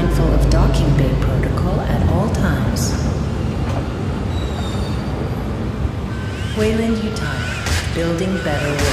mindful of docking bay protocol at all times. Weyland-Yutani. building better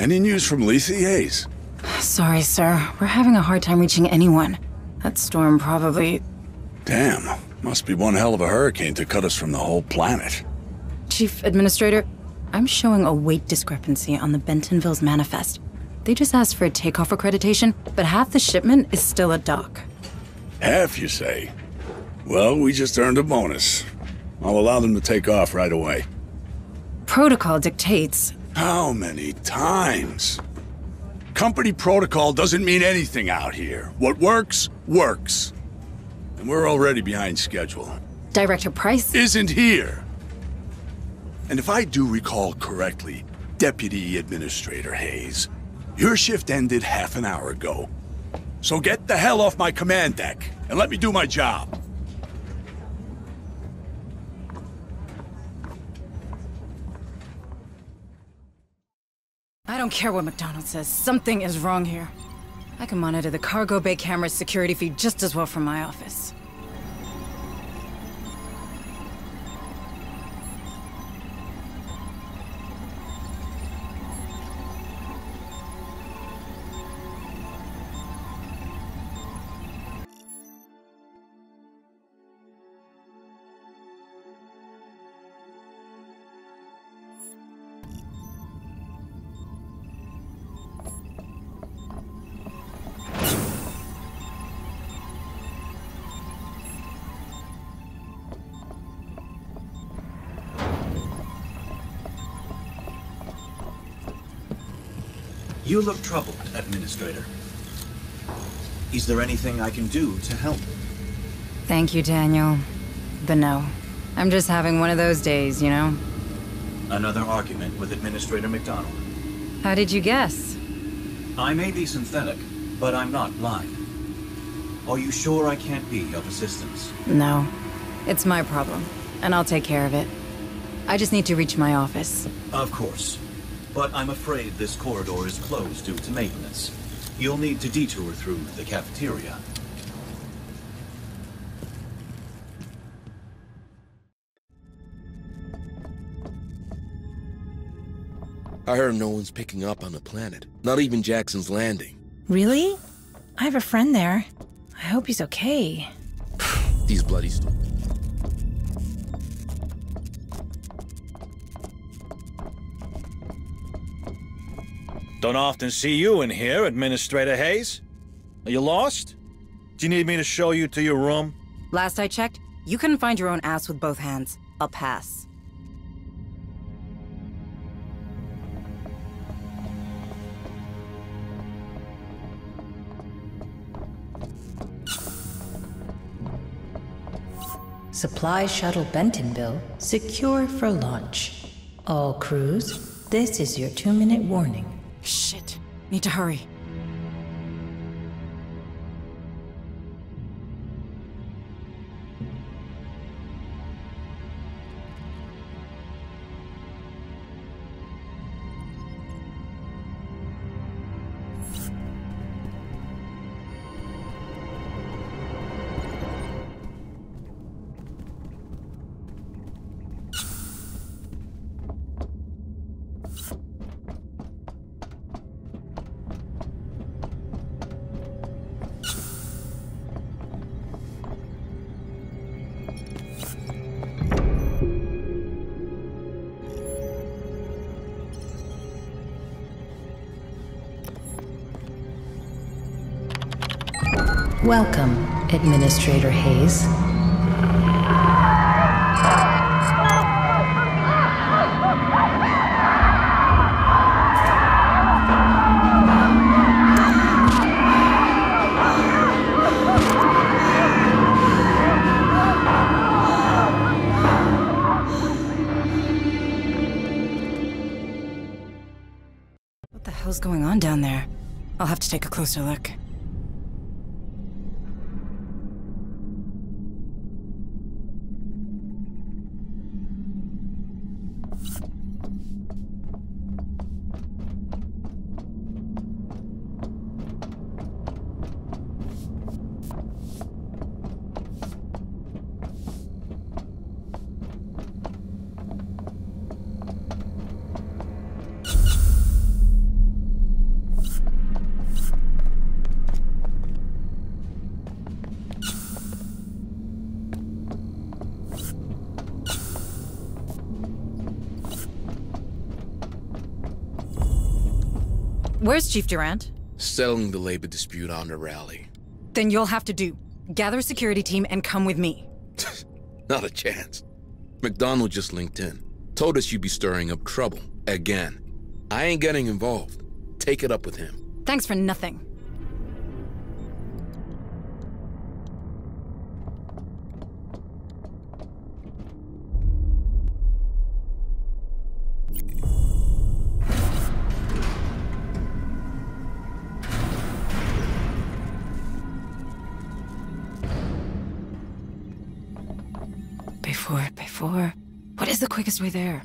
Any news from Lethe Hayes? Sorry, sir. We're having a hard time reaching anyone. That storm probably. Damn, must be one hell of a hurricane to cut us from the whole planet. Chief Administrator, I'm showing a weight discrepancy on the Bentonville's manifest. They just asked for a takeoff accreditation, but half the shipment is still at dock. Half, you say? Well, we just earned a bonus. I'll allow them to take off right away. Protocol dictates. How many times? Company protocol doesn't mean anything out here. What works, works. And we're already behind schedule. Director Price? Isn't here. And if I do recall correctly, Deputy Administrator Hayes, your shift ended half an hour ago. So get the hell off my command deck and let me do my job. Don't care what McDonald says. Something is wrong here. I can monitor the cargo bay camera's security feed just as well from my office. You look troubled, Administrator. Is there anything I can do to help? Thank you, Daniel. But no. I'm just having one of those days, you know? Another argument with Administrator McDonald. How did you guess? I may be synthetic, but I'm not blind. Are you sure I can't be of assistance? No. It's my problem, and I'll take care of it. I just need to reach my office. Of course. But I'm afraid this corridor is closed due to maintenance. You'll need to detour through the cafeteria. I heard no one's picking up on the planet. Not even Jackson's Landing. Really? I have a friend there. I hope he's okay. These bloody st- Don't often see you in here, Administrator Hayes. Are you lost? Do you need me to show you to your room? Last I checked, you couldn't find your own ass with both hands. I'll pass. Supply shuttle Bentonville secure for launch. All crews, this is your two minute warning. Shit. Need to hurry. Welcome, Administrator Hayes. What the hell's going on down there? I'll have to take a closer look. Where's Chief Durant? settling the labor dispute on the rally. Then you'll have to do. Gather a security team and come with me. Not a chance. McDonald just linked in. Told us you'd be stirring up trouble. Again. I ain't getting involved. Take it up with him. Thanks for nothing. Way there?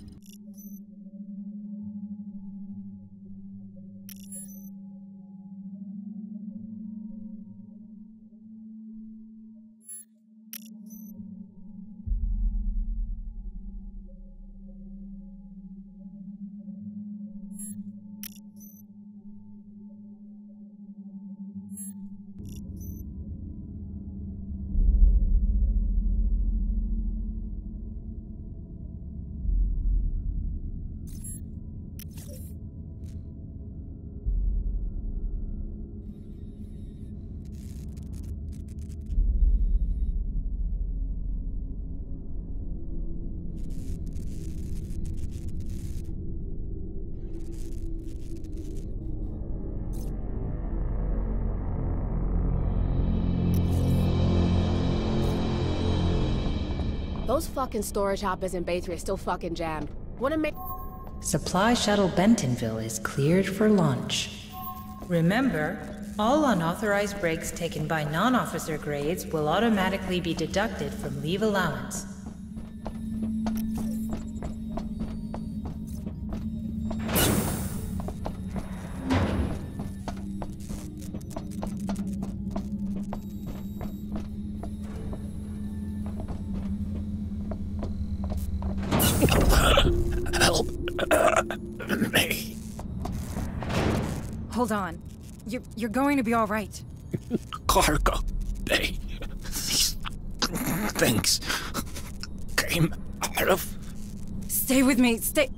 Fucking storage hoppers in Bay 3 are still fucking jammed. Wanna make. Supply shuttle Bentonville is cleared for launch. Remember, all unauthorized breaks taken by non-officer grades will automatically be deducted from leave allowance. You're, going to be all right. Cargo bay. These things came out of. Stay with me. Stay.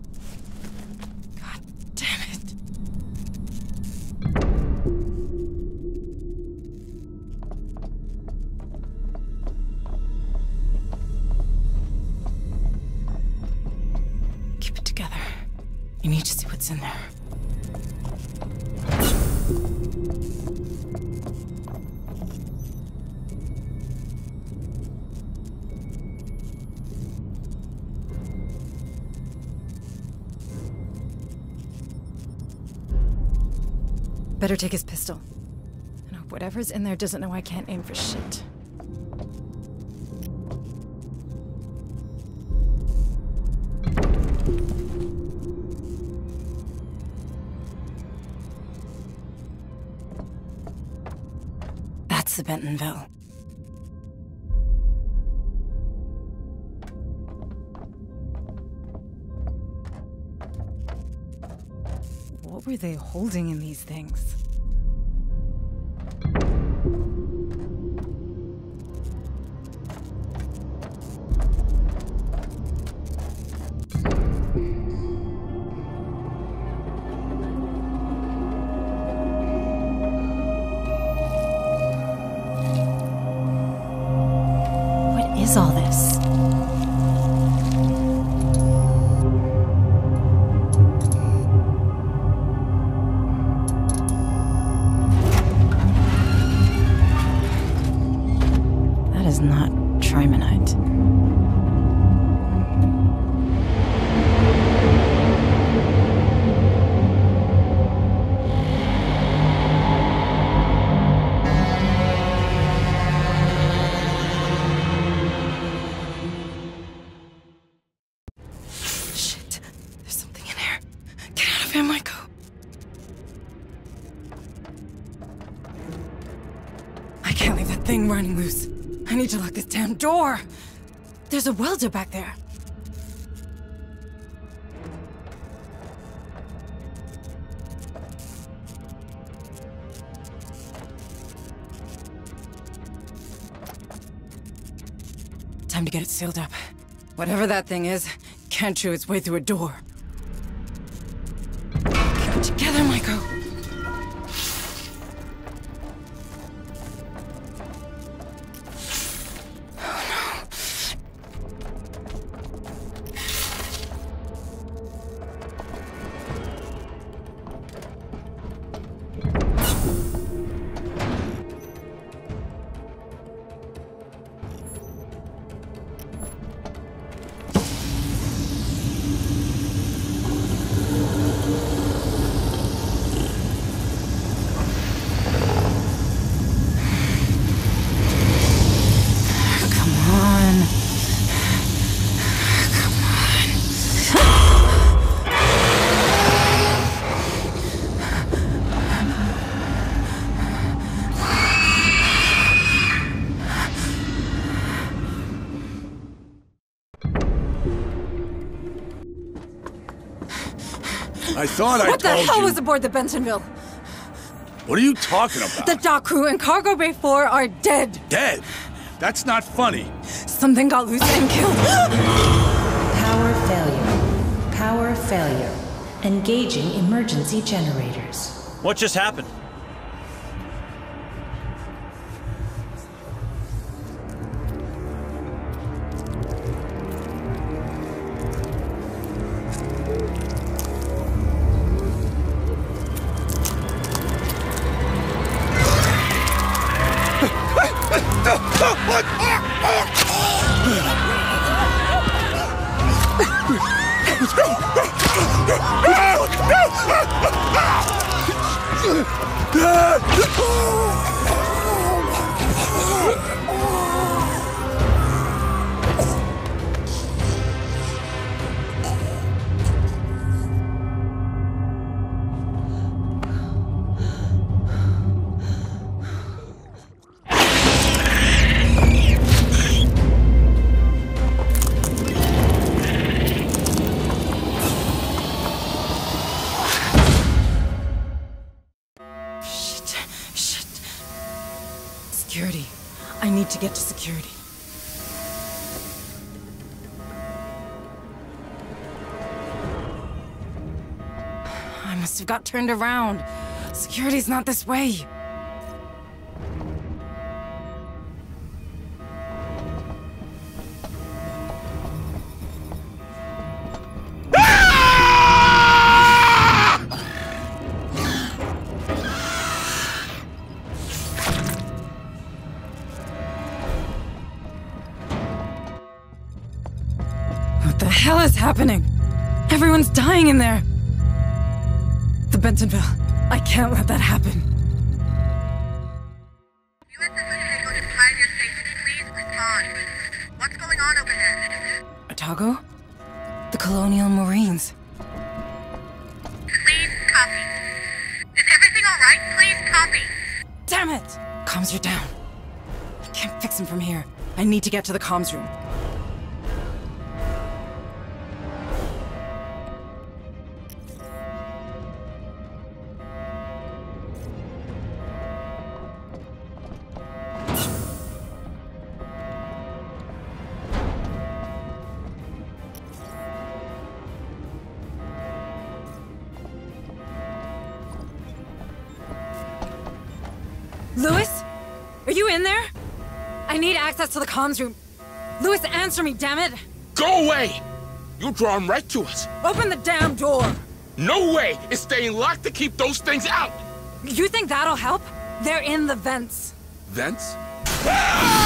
Better take his pistol. And hope whatever's in there doesn't know I can't aim for shit. That's the Bentonville. Were they holding in these things? Not door. There's a welder back there. Time to get it sealed up. Whatever that thing is, can't chew its way through a door. It together, Michael. I thought I What the hell you. was aboard the Bentonville? What are you talking about? The dock crew and Cargo Bay 4 are dead. Dead? That's not funny. Something got loose and killed. Power failure. Power failure. Engaging emergency generators. What just happened? Got turned around. Security's not this way. To the comms room. Lewis? Are you in there? I need access to the comms room. Lewis, answer me, damn it! Go away! You draw them right to us. Open the damn door! No way! It's staying locked to keep those things out! You think that'll help? They're in the vents. Vents? Shit!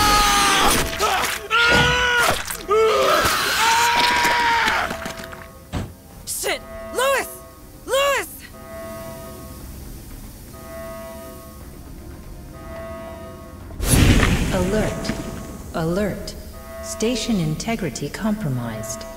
Station integrity compromised.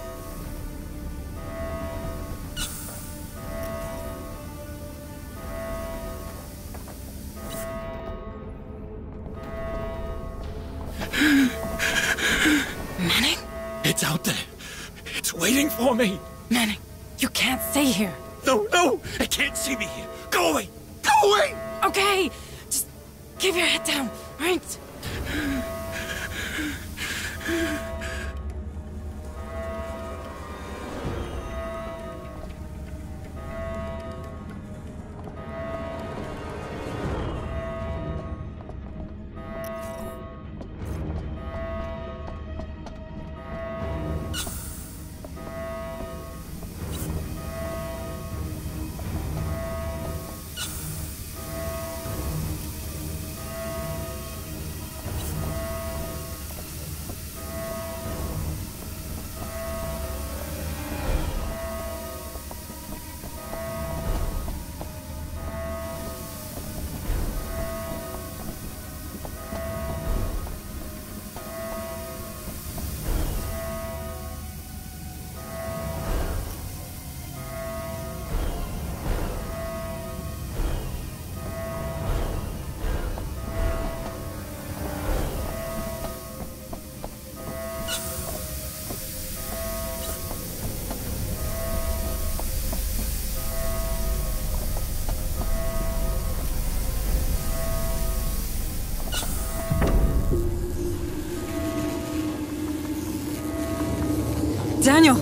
Daniel,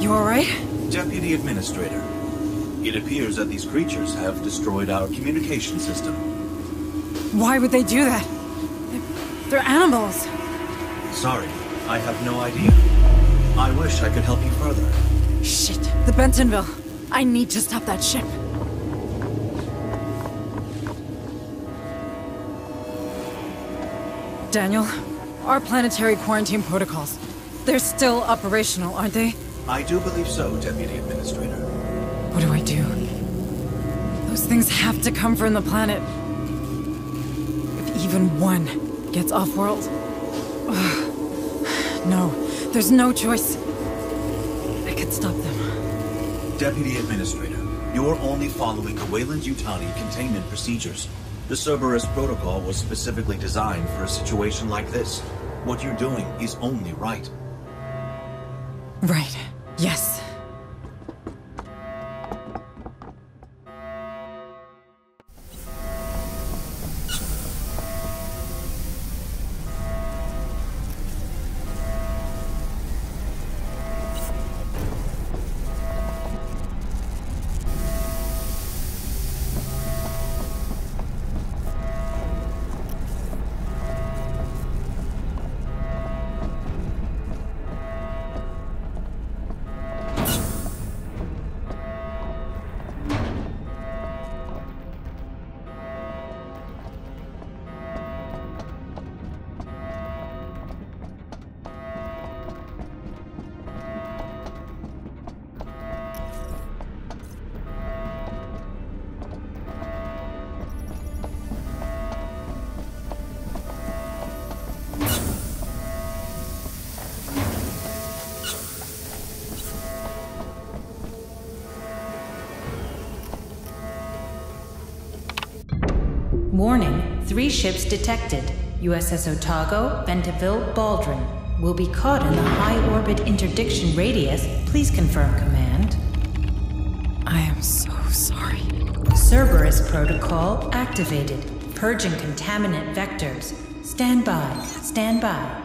you alright? Deputy Administrator, it appears that these creatures have destroyed our communication system. Why would they do that? They're, they're animals. Sorry, I have no idea. I wish I could help you further. Shit, the Bentonville. I need to stop that ship. Daniel, our planetary quarantine protocols. They're still operational, aren't they? I do believe so, Deputy Administrator. What do I do? Those things have to come from the planet. If even one gets off-world... No, there's no choice. I could stop them. Deputy Administrator, you're only following the Weyland-Yutani containment procedures. The Cerberus protocol was specifically designed for a situation like this. What you're doing is only. Right. Three ships detected. USS Otago, Bentonville, Baldwin. Will be caught in the high orbit interdiction radius. Please confirm command. I am so sorry. Cerberus protocol activated. Purging contaminant vectors. Stand by. Stand by.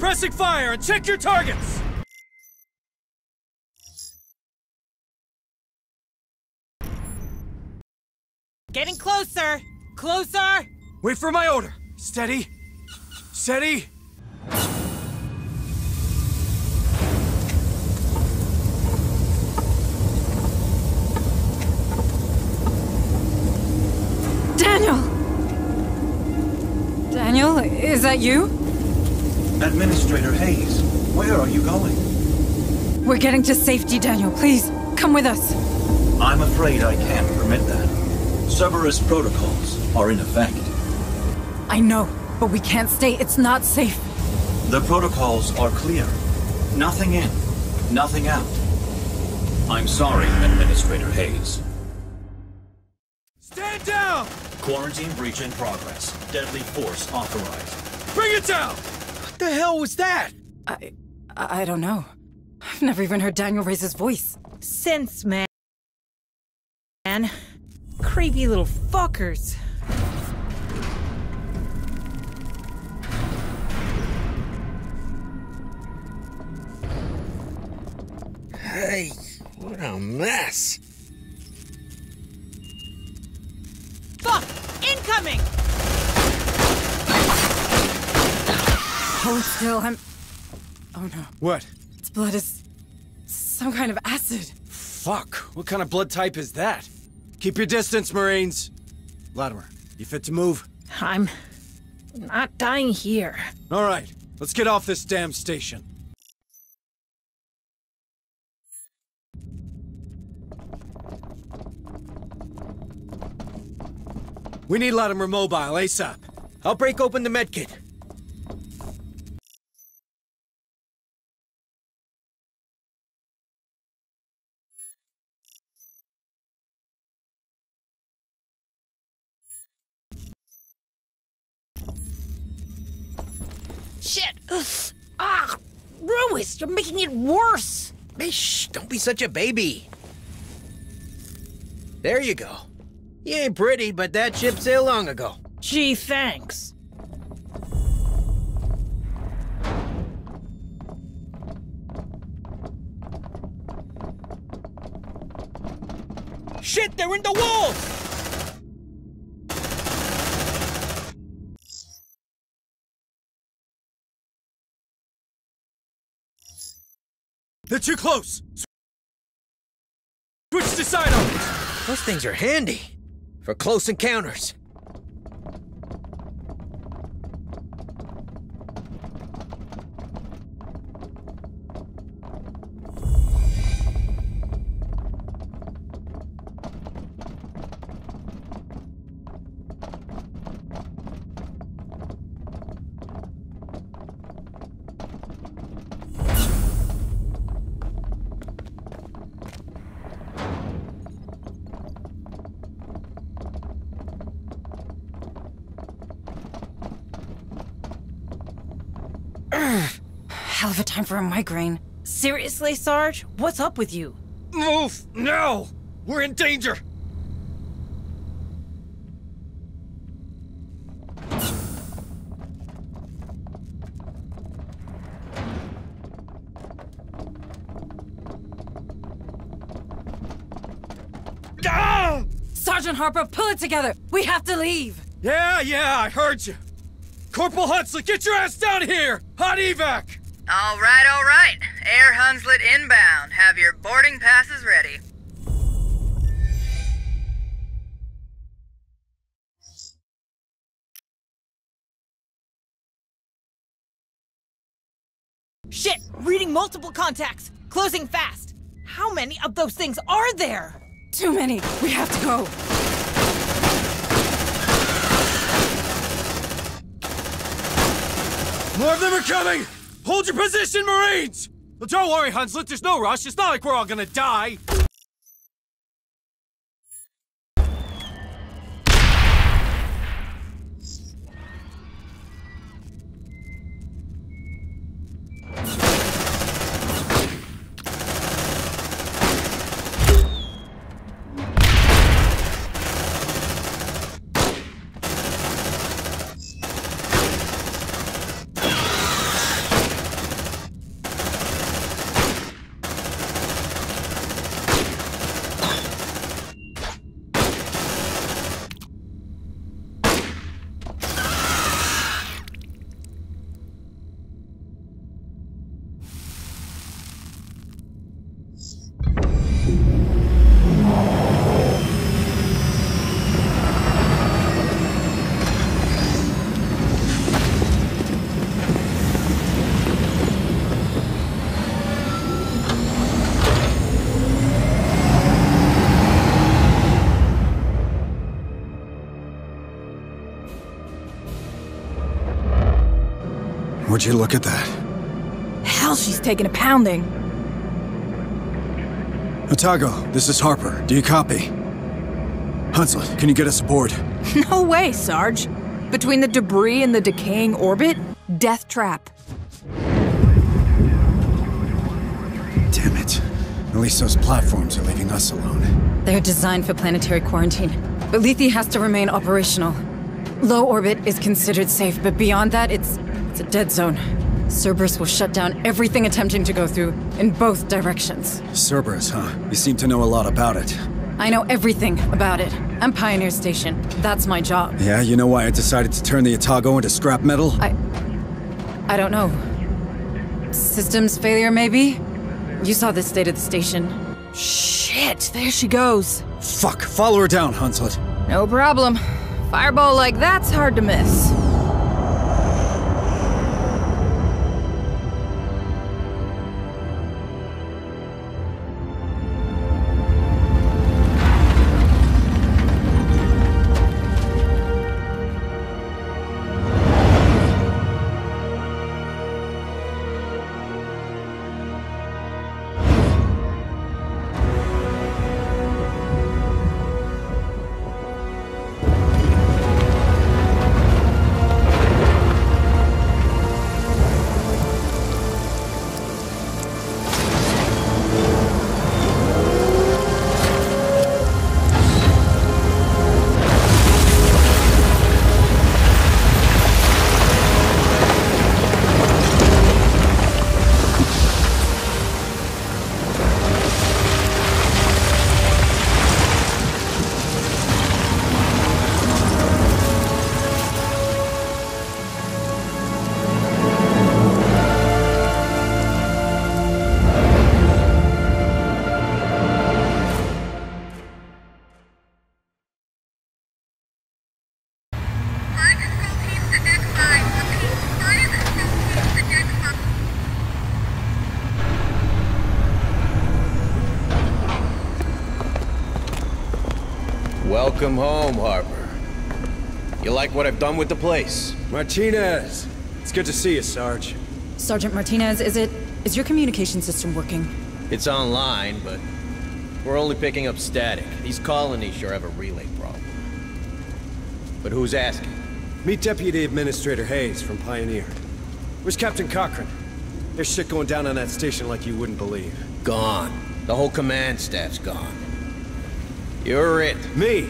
Suppressing fire and check your targets! Getting closer! Closer! Wait for my order. Steady. Steady. Daniel! Daniel, is that you? Administrator Hayes, where are you going? We're getting to safety, Daniel. Please, come with us. I'm afraid I can't permit that. Cerberus protocols are in effect. I know, but we can't stay. It's not safe. The protocols are clear. Nothing in, nothing out. I'm sorry, Administrator Hayes. Stand down! Quarantine breach in progress. Deadly force authorized. Bring it down! What the hell was that? I... I don't know. I've never even heard Daniel raise his voice. Sense, man. Man. Creepy little fuckers. Hey, what a mess. Hold still, I'm... Oh no. What? Its blood is... some kind of acid. Fuck, what kind of blood type is that? Keep your distance, Marines. Latimer, you fit to move? I'm... not dying here. All right, let's get off this damn station. We need Latimer mobile ASAP. I'll break open the medkit. You're making it worse! Shh, don't be such a baby. There you go. You ain't pretty, but that ship sailed long ago. Gee, thanks. Shit, they're in the walls! They're too close! Switch to sidearms! Those things are handy for close encounters. Migraine. Seriously, Sarge? What's up with you? Move! Now! We're in danger! Ah! Sergeant Harper, pull it together! We have to leave! Yeah, yeah, I heard you. Corporal Hunslet, get your ass down here! Hot evac! All right, all right. Air Hunslet inbound. Have your boarding passes ready. Shit! Reading multiple contacts! Closing fast! How many of those things are there? Too many! We have to go! More of them are coming! Hold your position, Marines! Don't worry, Hunslet, there's no rush. It's not like we're all gonna die. Would you look at that? Hell, she's taking a pounding. Otago, this is Harper. Do you copy? Hunslet, can you get us aboard? No way, Sarge. Between the debris and the decaying orbit, death trap. Damn it. At least those platforms are leaving us alone. They're designed for planetary quarantine, but Lethe has to remain operational. Low orbit is considered safe, but beyond that, it's it's a dead zone. Cerberus will shut down everything attempting to go through in both directions. Cerberus, huh? You seem to know a lot about it. I know everything about it. I'm Pioneer Station. That's my job. Yeah, you know why I decided to turn the Otago into scrap metal? I... I don't know. Systems failure, maybe? You saw the state of the station. Shit, there she goes. Fuck, follow her down, Hunslet. No problem. Fireball like that's hard to miss. Welcome home, Harper. You like what I've done with the place? Martinez! It's good to see you, Sarge. Sergeant Martinez, is it... is your communication system working? It's online, but we're only picking up static. These colonies sure have a relay problem. But who's asking? Meet Deputy Administrator Hayes from Pioneer. Where's Captain Cochran? There's shit going down on that station like you wouldn't believe. Gone. The whole command staff's gone. You're it. Me?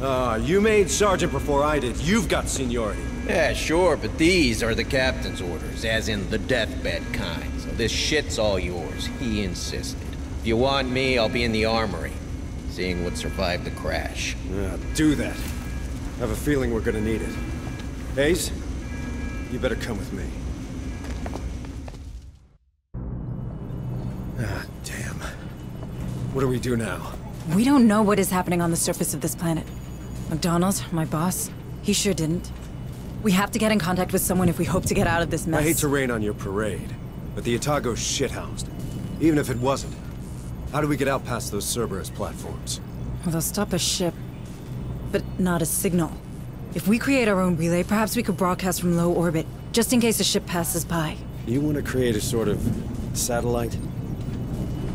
Uh, you made sergeant before I did. You've got seniority. Yeah, sure, but these are the captain's orders, as in the deathbed kind. So this shit's all yours. He insisted. If you want me, I'll be in the armory, seeing what survived the crash. Yeah, do that. I have a feeling we're gonna need it. Hayes, you better come with me. Ah, damn. What do we do now? We don't know what is happening on the surface of this planet. McDonald, my boss, he sure didn't. We have to get in contact with someone if we hope to get out of this mess. I hate to rain on your parade, but the Otago's shithoused. Even if it wasn't, how do we get out past those Cerberus platforms? Well, they'll stop a ship, but not a signal. If we create our own relay, perhaps we could broadcast from low orbit, just in case a ship passes by. You want to create a sort of satellite?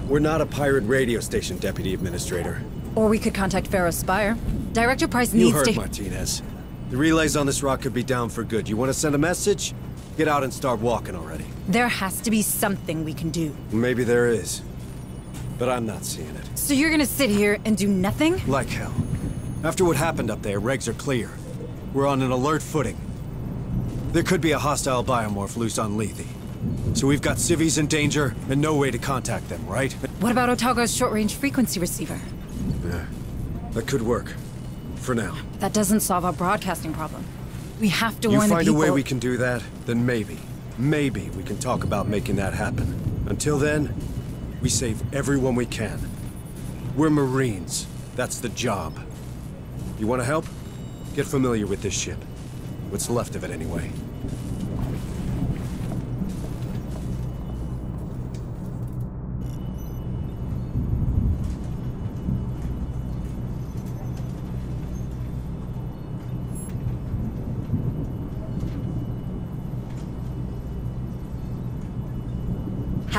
We're not a pirate radio station, Deputy Administrator. Or we could contact Pharaoh Spire. Director Price needs to- You heard to- Martinez. The relays on this rock could be down for good. You want to send a message? Get out and start walking already. There has to be something we can do. Maybe there is. But I'm not seeing it. So you're gonna sit here and do nothing? Like hell. After what happened up there, regs are clear. We're on an alert footing. There could be a hostile biomorph loose on Lethe. So we've got civvies in danger and no way to contact them, right? What about Otago's short-range frequency receiver? Yeah. That could work. For now. But That doesn't solve our broadcasting problem. We have to you warn the people- You find a way we can do that, then maybe, maybe we can talk about making that happen. Until then, we save everyone we can. We're Marines. That's the job. You want to help? Get familiar with this ship. What's left of it, anyway.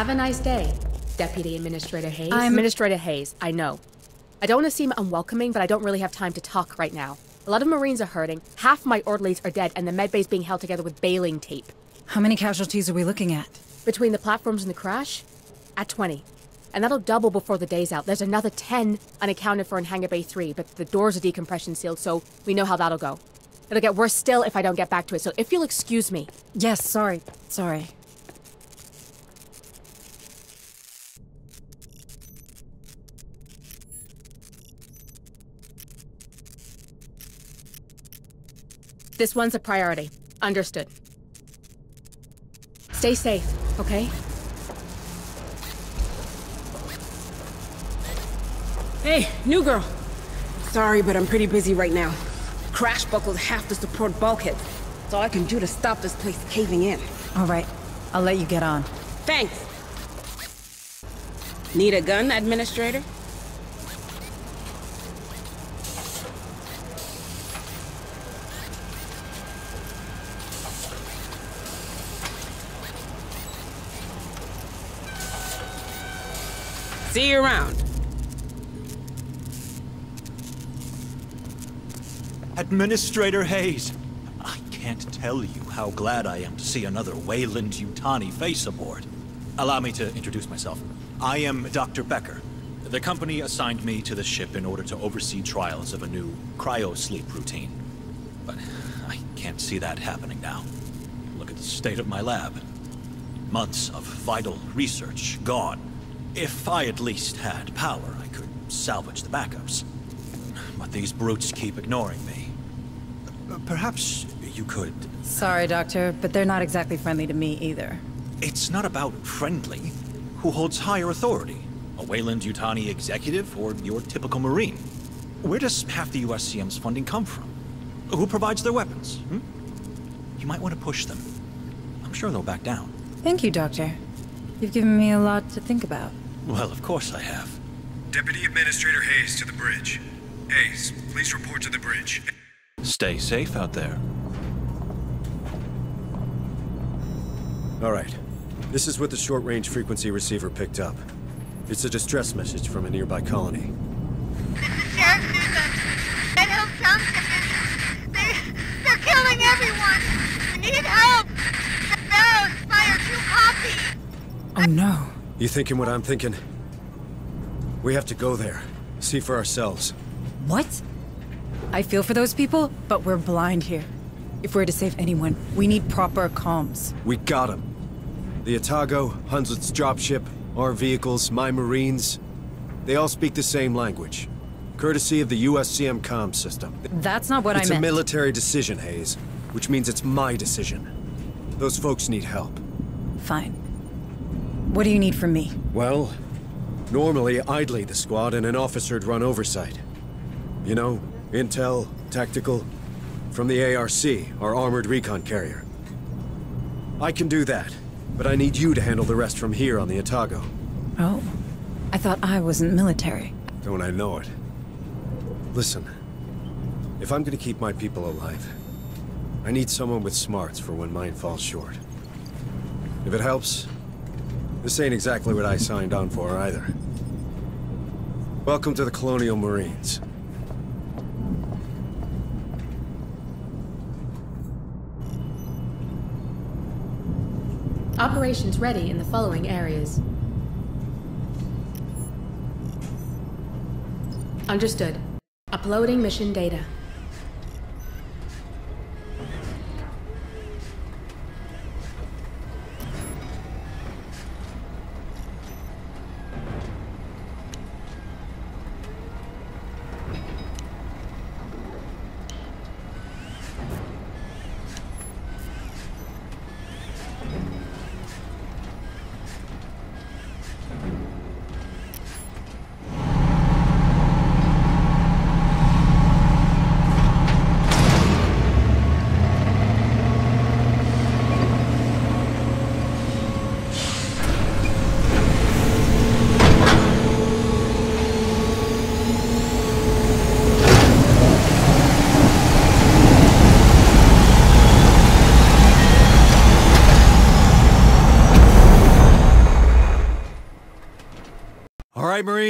Have a nice day, Deputy Administrator Hayes. I'm- Administrator Hayes, I know. I don't want to seem unwelcoming, but I don't really have time to talk right now. A lot of Marines are hurting, half my orderlies are dead, and the medbay's being held together with baling tape. How many casualties are we looking at? Between the platforms and the crash? At 20. And that'll double before the day's out. There's another 10 unaccounted for in Hangar Bay 3, but the doors are decompression sealed, so we know how that'll go. It'll get worse still if I don't get back to it, so if you'll excuse me. Yes, sorry. Sorry. This one's a priority. Understood. Stay safe, okay? Hey, new girl. Sorry, but I'm pretty busy right now. Crash buckled half the support bulkhead. That's all I can do to stop this place caving in. All right. I'll let you get on. Thanks. Need a gun, Administrator? See you around. Administrator Hayes, I can't tell you how glad I am to see another Weyland-Yutani face aboard. Allow me to introduce myself. I am Dr. Becker. The company assigned me to the ship in order to oversee trials of a new cryo-sleep routine. But I can't see that happening now. Look at the state of my lab. Months of vital research gone. If I at least had power, I could salvage the backups. But these brutes keep ignoring me. Uh, Perhaps you could... Sorry, Doctor, but they're not exactly friendly to me either. It's not about friendly. Who holds higher authority? A Weyland-Yutani executive or your typical Marine? Where does half the USCM's funding come from? Who provides their weapons? Hmm? You might want to push them. I'm sure they'll back down. Thank you, Doctor. You've given me a lot to think about. Well, of course I have. Deputy Administrator Hayes to the bridge. Hayes, please report to the bridge. Stay safe out there. All right. This is what the short-range frequency receiver picked up. It's a distress message from a nearby colony. This is Sheriff Newsom. Red Hill Sound Division. They, they're killing everyone. We need help. The Barrows fire two copy. Oh no. You thinking what I'm thinking? We have to go there. See for ourselves. What? I feel for those people, but we're blind here. If we're to save anyone, we need proper comms. We got him. The Otago, Hunslet's dropship, our vehicles, my Marines, they all speak the same language. Courtesy of the USCM comm system. That's not what it's I meant. It's a military decision, Hayes, which means it's my decision. Those folks need help. Fine. What do you need from me? Well, normally I'd lead the squad and an officer'd run oversight. You know, intel, tactical, from the ARC, our armored recon carrier. I can do that, but I need you to handle the rest from here on the Otago. Oh. I thought I wasn't military. Don't I know it? Listen, if I'm gonna keep my people alive, I need someone with smarts for when mine falls short. If it helps, this ain't exactly what I signed on for either. Welcome to the Colonial Marines. Operations ready in the following areas. Understood. Uploading mission data.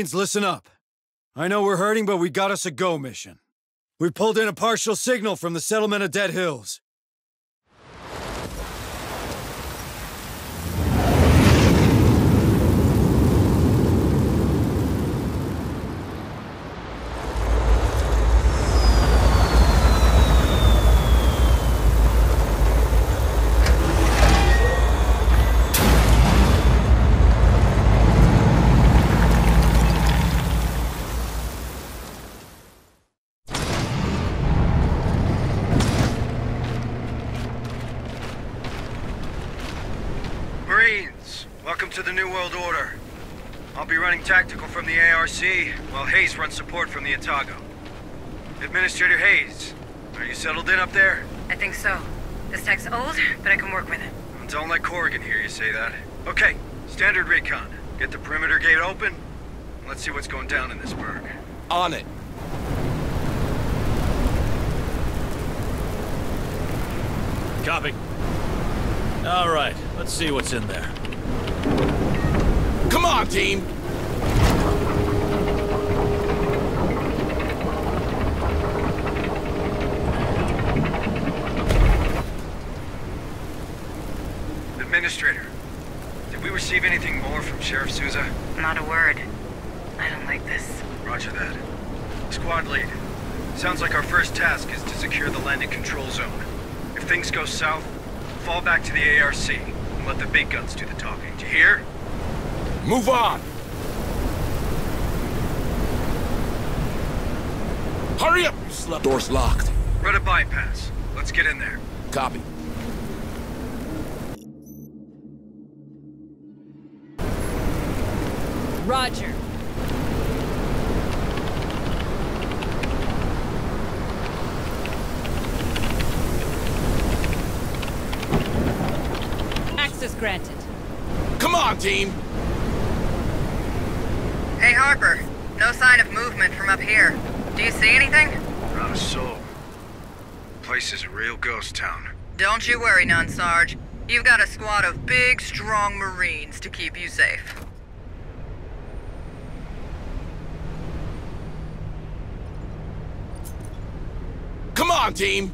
Marines, listen up. I know we're hurting, but we got us a go mission. We pulled in a partial signal from the settlement of Dead Hills. Marines, welcome to the New World Order. I'll be running tactical from the ARC, while Hayes runs support from the Otago. Administrator Hayes, are you settled in up there? I think so. This tech's old, but I can work with it. Don't let Corrigan hear you say that. Okay, standard recon. Get the perimeter gate open. Let's see what's going down in this burg. On it. Copy. All right, let's see what's in there. Come on, team! Administrator, did we receive anything more from Sheriff Souza? Not a word. I don't like this. Roger that. Squad lead. Sounds like our first task is to secure the landing control zone. If things go south, fall back to the ARC and let the big guns do the talking. Do you hear? Move on! Hurry up, you slut! Door's locked. Run a bypass. Let's get in there. Copy. Roger. Access granted. Come on, team! Hey, Harper. No sign of movement from up here. Do you see anything? Not a soul. Place is a real ghost town. Don't you worry, none, Sarge. Squad of big, strong Marines to keep you safe. Come on, team!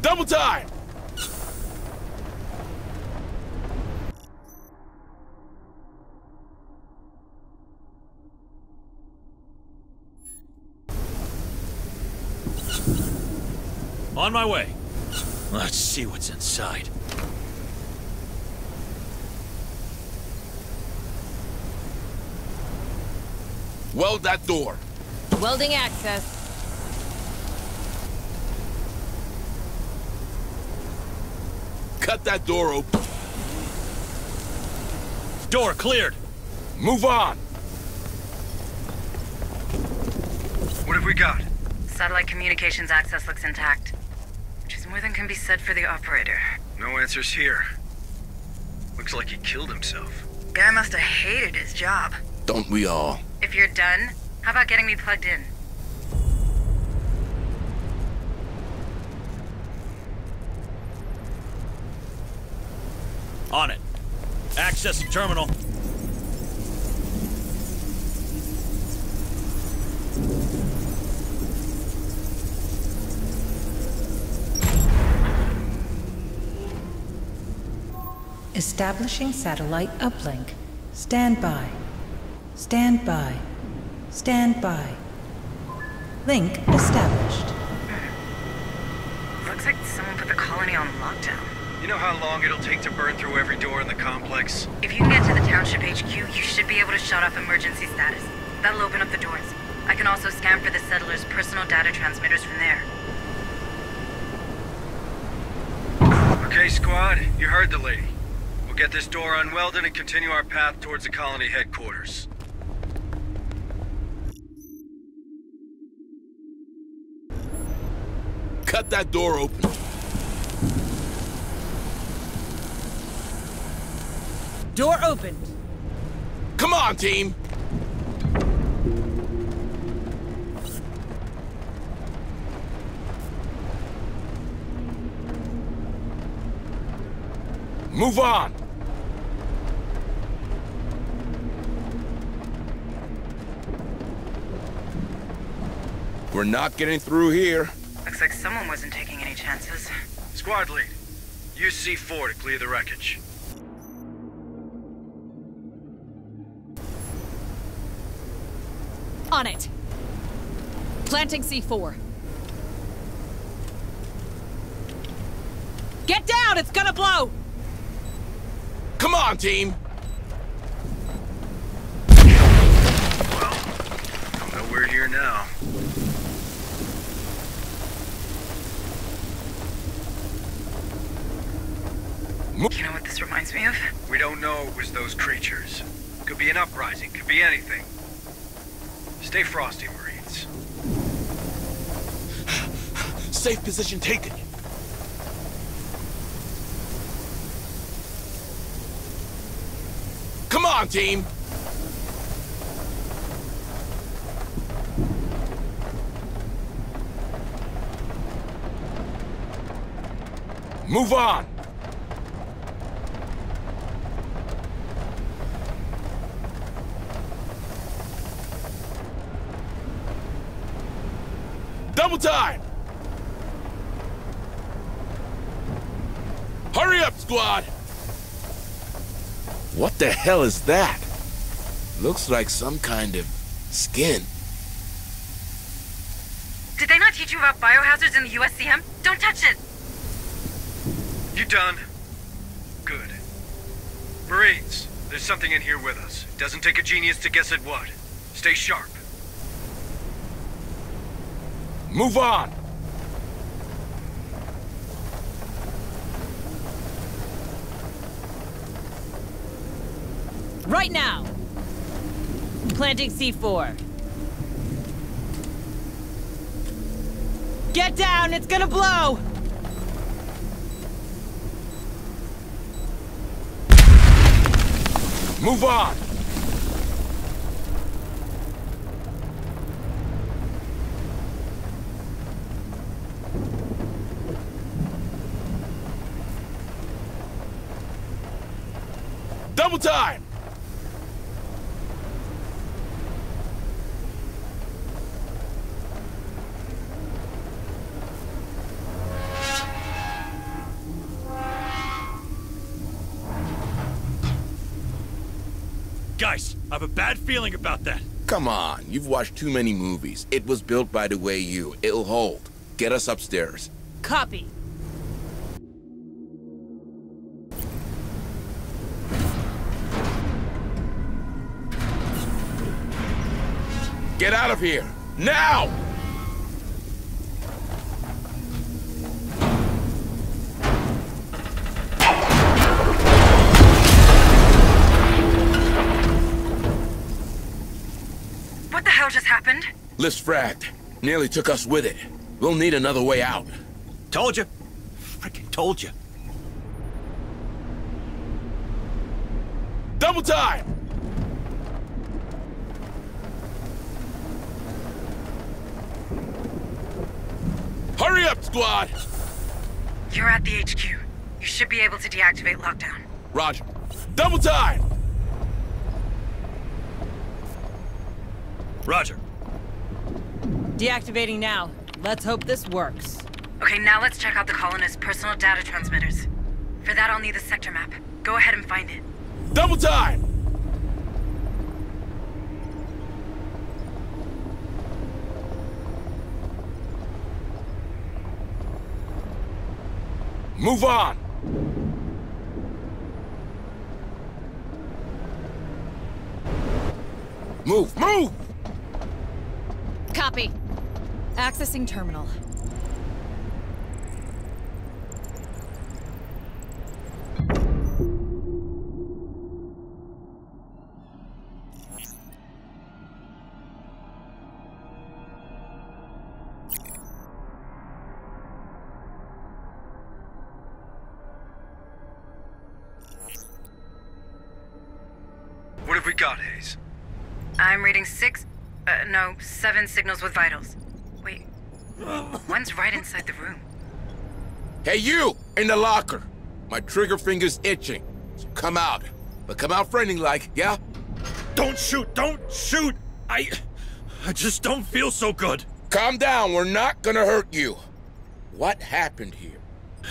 Double time! My way. Let's see what's inside. Weld that door. Welding access. Cut that door open. Door cleared. Move on. What have we got? Satellite communications access looks intact. Which is more than can be said for the operator. No answers here. Looks like he killed himself. Guy must have hated his job. Don't we all? If you're done, how about getting me plugged in? On it. Accessing terminal. Establishing satellite uplink. Stand by. Stand by. Stand by. Link established. Looks like someone put the colony on lockdown. You know how long it'll take to burn through every door in the complex? If you can get to the township HQ, you should be able to shut off emergency status. That'll open up the doors. I can also scan for the settlers' personal data transmitters from there. Okay, squad, you heard the lady. We'll get this door unwelded and continue our path towards the colony headquarters. Cut that door open. Door open. Come on, team! Move on! We're not getting through here. Looks like someone wasn't taking any chances. Squad lead, use C4 to clear the wreckage. On it. Planting C4. Get down! It's gonna blow! Come on, team! Well, nowhere here now. You know what this reminds me of? We don't know it was those creatures. Could be an uprising, could be anything. Stay frosty, Marines. Safe position taken. Come on, team! Move on! Double time! Hurry up, squad! What the hell is that? Looks like some kind of skin. Did they not teach you about biohazards in the USCM? Don't touch it! You done? Good. Marines, there's something in here with us. It doesn't take a genius to guess at what. Stay sharp. Move on! Right now! Planting C4. Get down! It's gonna blow! Move on! Double time! Guys, I have a bad feeling about that. Come on, you've watched too many movies. It was built by the way you. It'll hold. Get us upstairs. Copy. Get out of here! Now! What the hell just happened? Lift's fragged. Nearly took us with it. We'll need another way out. Told you. Freaking told you. Double time! Hurry up, squad! You're at the HQ. You should be able to deactivate lockdown. Roger. Double time! Roger. Deactivating now. Let's hope this works. Okay, now let's check out the colonists' personal data transmitters. For that, I'll need the sector map. Go ahead and find it. Double time! Move on! Move, move! Copy. Accessing terminal. Seven signals with vitals. Wait, one's right inside the room. Hey, you! In the locker! My trigger finger's itching. So come out. But come out friendly like, yeah? Don't shoot! Don't shoot! I... I just don't feel so good. Calm down. We're not gonna hurt you. What happened here?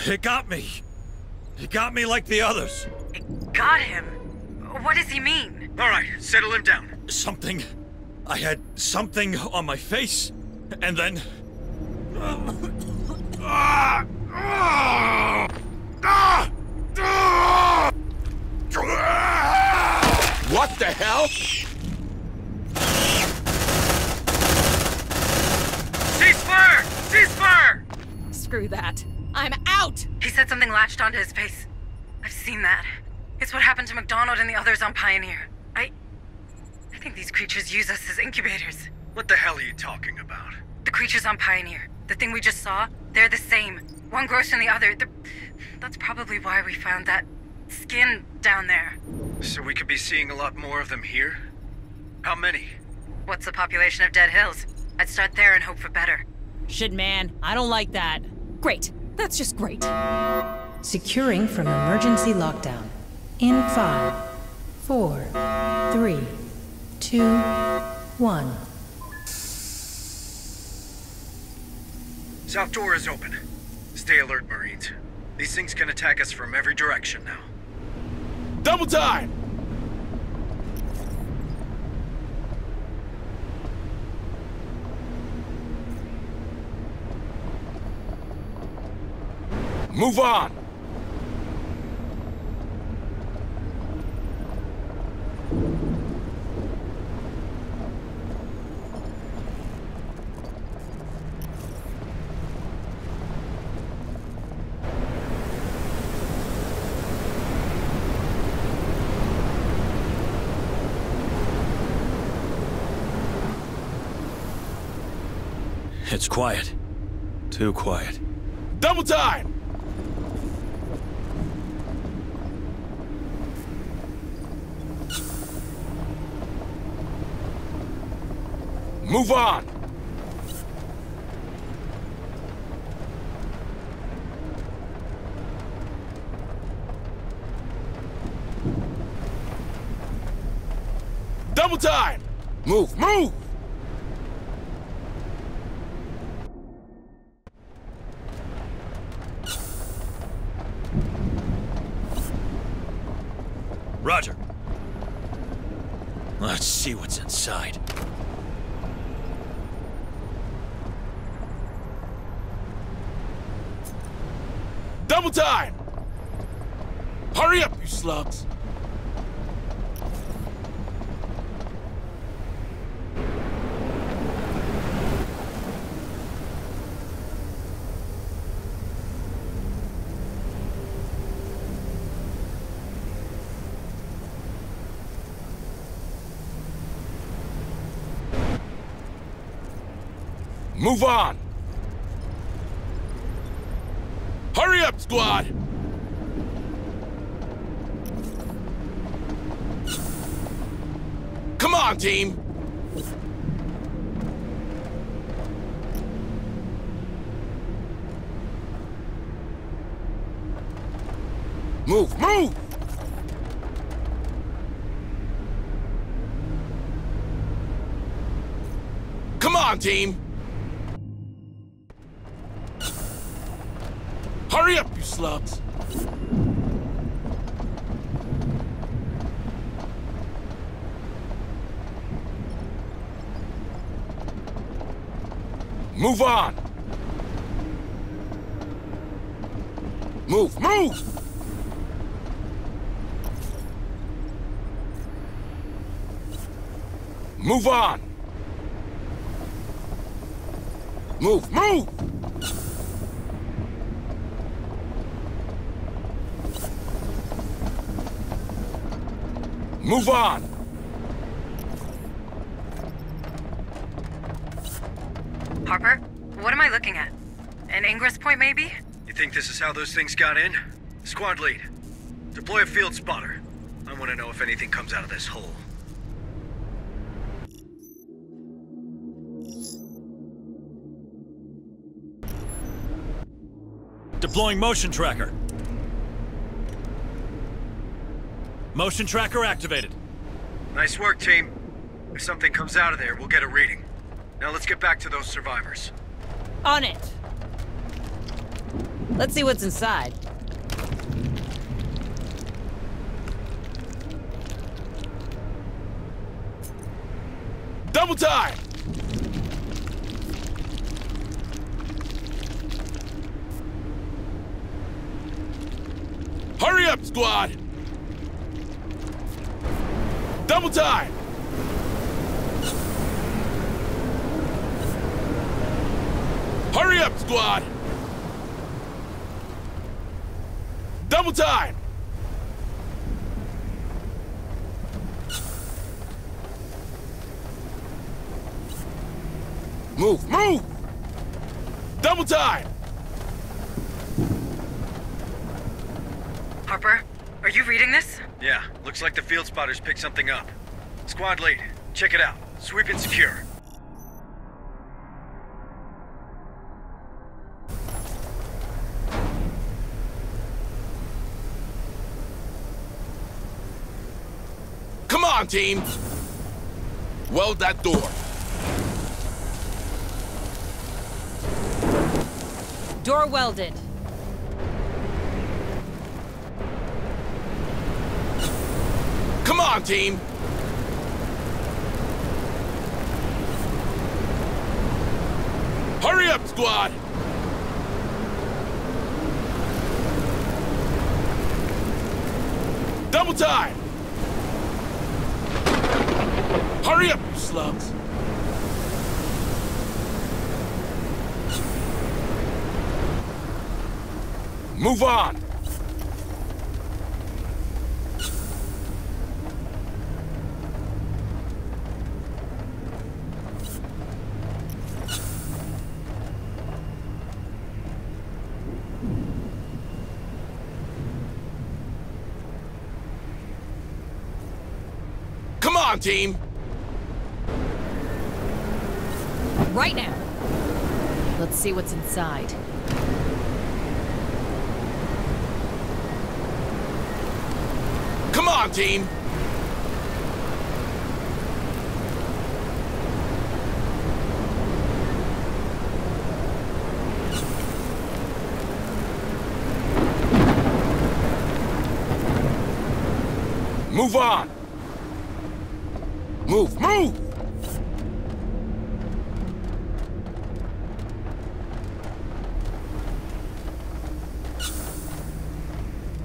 It got me. It got me like the others. Got him? What does he mean? All right, settle him down. Something... I had something on my face, and then... What the hell? Ceasefire! Ceasefire! Screw that. I'm out! He said something latched onto his face. I've seen that. It's what happened to McDonald and the others on Pioneer. I. I think these creatures use us as incubators. What the hell are you talking about? The creatures on Pioneer, the thing we just saw, they're the same. One grows from the other. They're... That's probably why we found that skin down there. So we could be seeing a lot more of them here? How many? What's the population of Dead Hills? I'd start there and hope for better. Shit, man. I don't like that. Great. That's just great. Securing from emergency lockdown. In five, four, three, two, one. South door is open. Stay alert, Marines. These things can attack us from every direction now. Double time! Move on! It's quiet. Too quiet. Double time! Move on! Double time! Move, move! Roger. Let's see what's inside. Double time! Hurry up, you slugs! Move on! Hurry up, squad! Come on, team! Move, move! Come on, team! Hurry up, you slugs! Move on! Move, move! Move on! Move, move! Move on! Harper, what am I looking at? An ingress point, maybe? You think this is how those things got in? Squad lead, deploy a field spotter. I want to know if anything comes out of this hole. Deploying motion tracker. Motion tracker activated. Nice work, team. If something comes out of there, we'll get a reading. Now let's get back to those survivors. On it. Let's see what's inside. Double time! Hurry up, squad! Double time! Hurry up, squad! Double time! Move, move! Double time! Harper, are you reading this? Yeah, looks like the field spotters picked something up. Squad lead, check it out. Sweep and secure. Team! Weld that door. Door welded. Come on, team! Hurry up, squad! Double time! Hurry up, you slugs! Move on! Come on, team! Right now. Let's see what's inside. Come on, team! Move on! Move, move!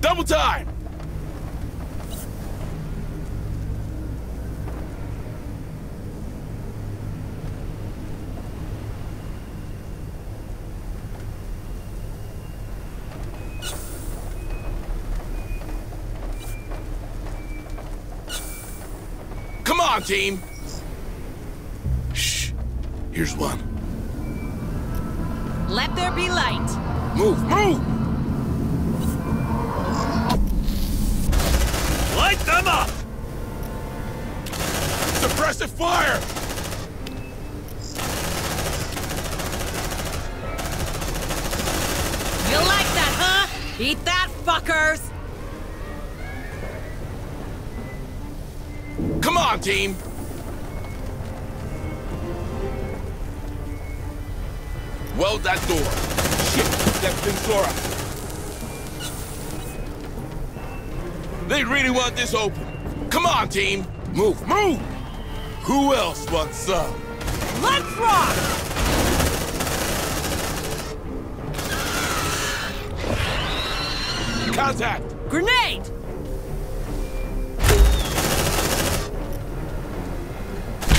Double time! Come on, team! Shh. Here's one. This open. Come on, team. Move, move! Who else wants some? Let's rock! Contact! Grenade!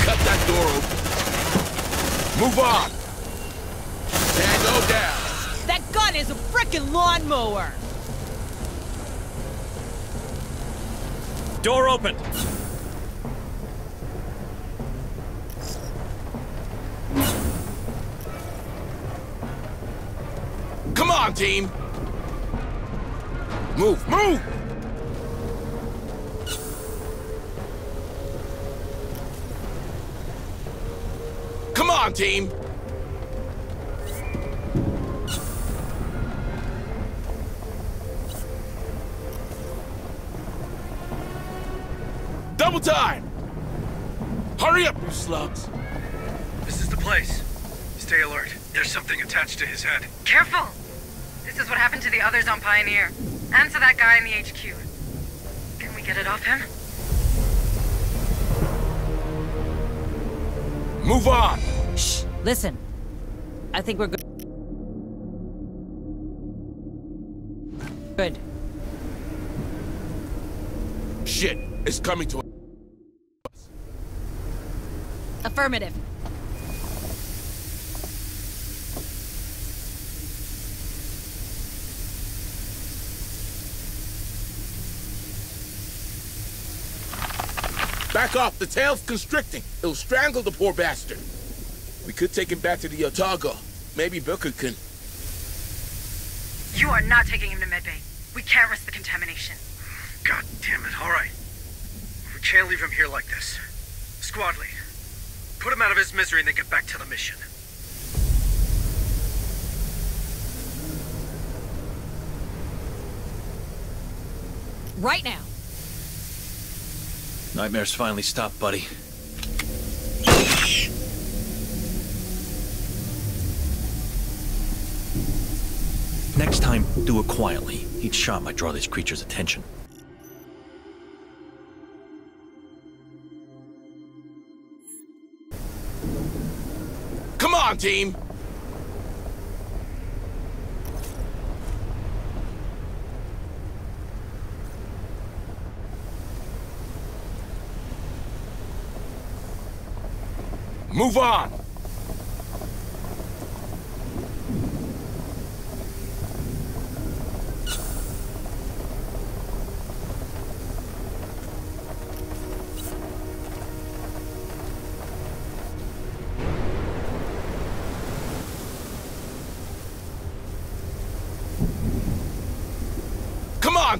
Cut that door open. Move on! Tango down! That gun is a frickin' lawnmower! Door open. Come on, team! Move, move! Come on, team! Double time! Hurry up, you slugs! This is the place. Stay alert. There's something attached to his head. Careful! This is what happened to the others on Pioneer. And to that guy in the HQ. Can we get it off him? Move on! Shh! Listen. I think we're good. Good. Shit, it's coming to Affirmative. Back off, the tail's constricting. It'll strangle the poor bastard. We could take him back to the Otago. Maybe Booker can... You are not taking him to medbay. We can't risk the contamination. God damn it. All right. We can't leave him here like this. Squad lead. Put him out of his misery and then get back to the mission. Right now. Nightmares finally stopped, buddy. Next time, do it quietly. Each shot might draw these creatures' attention. Team! Move on!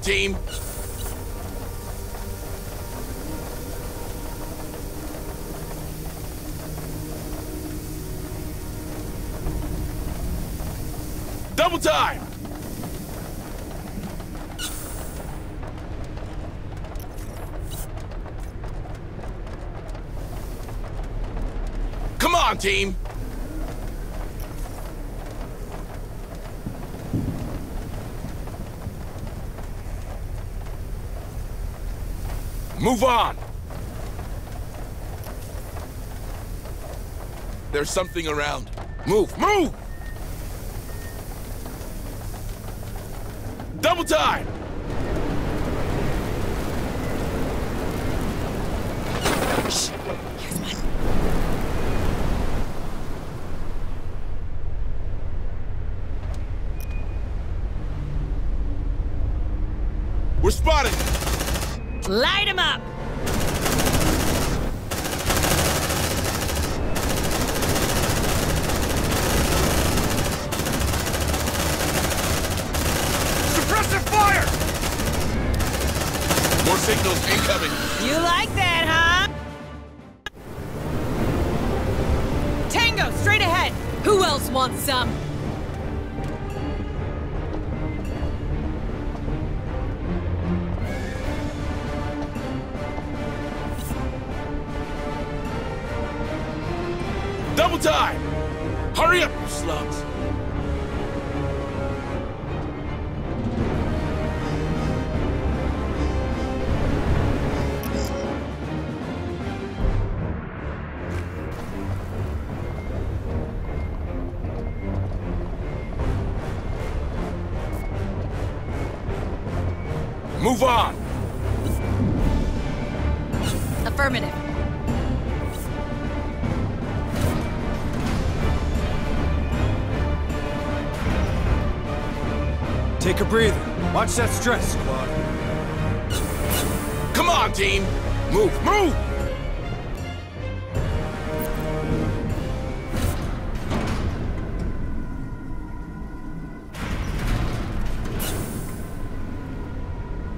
Team! Double time! Come on, team! Move on! There's something around. Move, move! Double time! Who else wants some? Double time! Hurry up, you slugs! Watch that stress, squad. Come on, team! Move, move!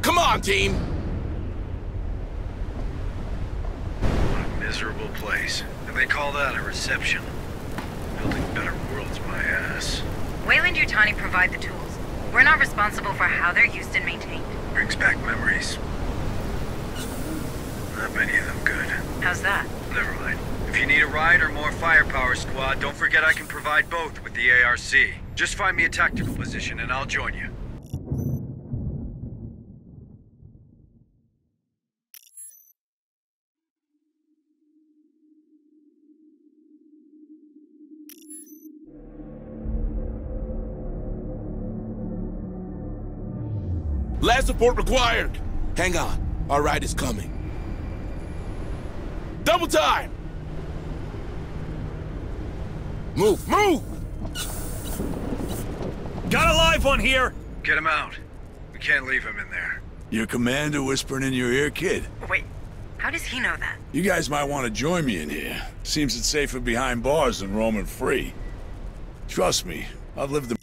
Come on, team! What a miserable place. And they call that a reception. Building better worlds, my ass. Weyland-Yutani provide the tools. We're not responsible for how they're used and maintained. Brings back memories. Not many of them good. How's that? Never mind. If you need a ride or more firepower, squad, don't forget I can provide both with the ARC. Just find me a tactical position and I'll join you. Last support required. Hang on. Our ride is coming. Double time! Move, move! Got a live one here! Get him out. We can't leave him in there. Your commander whispering in your ear, kid. Wait, how does he know that? You guys might want to join me in here. Seems it's safer behind bars than roaming free. Trust me, I've lived the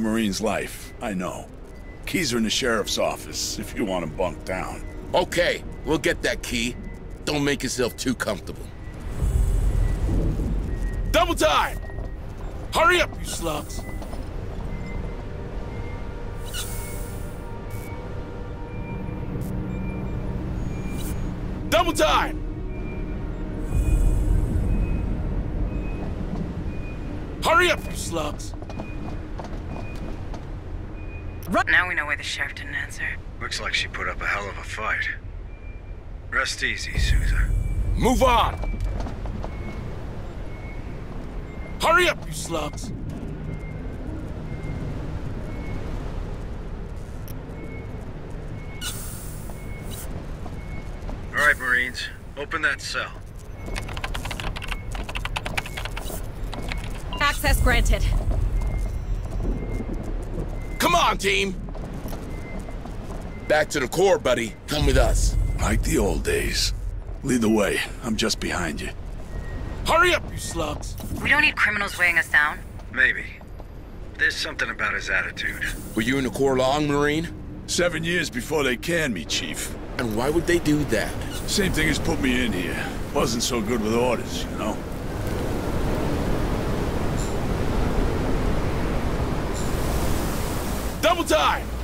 Marine's life, I know. Keys are in the sheriff's office, if you want them bunked down. Okay, we'll get that key. Don't make yourself too comfortable. Double time! Hurry up, you slugs! Double time! Hurry up, you slugs! Now we know why the sheriff didn't answer. Looks like she put up a hell of a fight. Rest easy, Sousa. Move on! Hurry up, you slugs! All right, Marines. Open that cell. Access granted. Come on, team! Back to the Corps, buddy. Come with us. Like the old days. Lead the way. I'm just behind you. Hurry up, you slugs! We don't need criminals weighing us down. Maybe. There's something about his attitude. Were you in the Corps long, Marine? Seven years before they canned me, Chief. And why would they do that? Same thing as put me in here. Wasn't so good with orders, you know? Time!